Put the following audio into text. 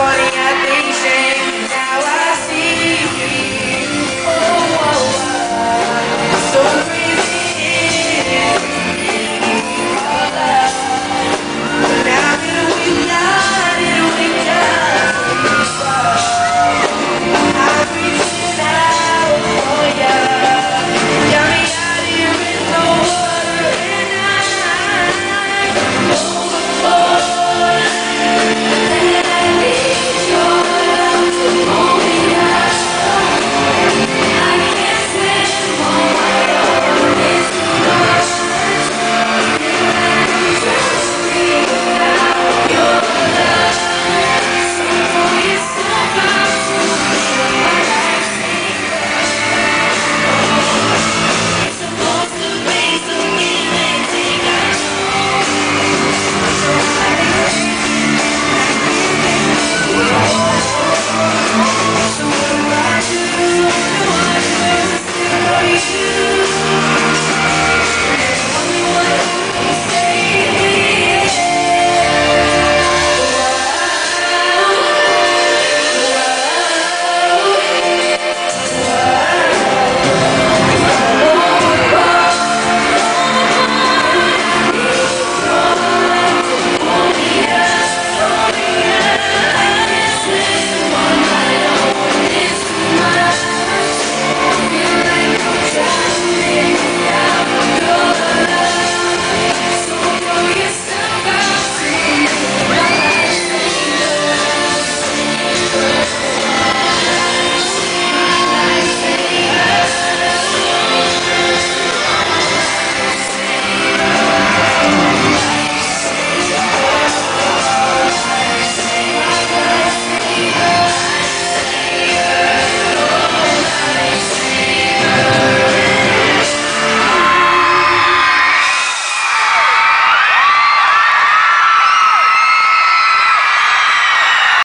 funny.